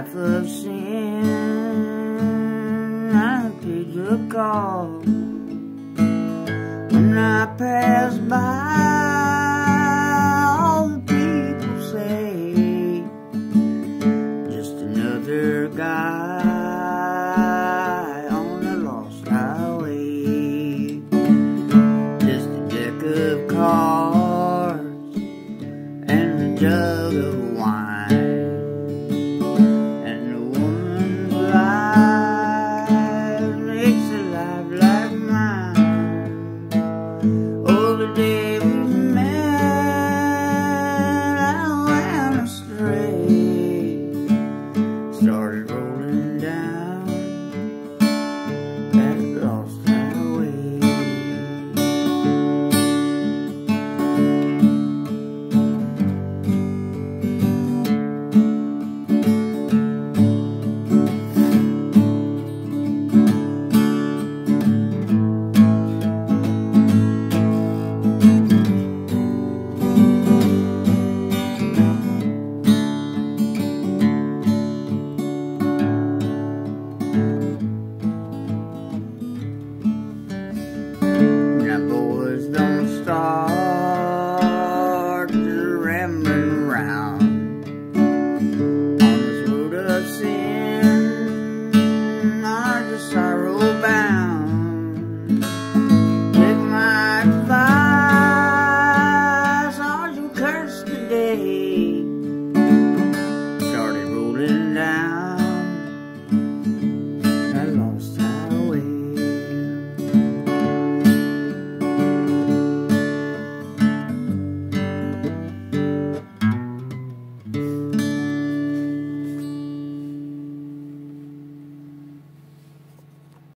life of sin. I paid the call when I pass by. All the people say, just another guy on the lost highway, just a deck of cards and a jug of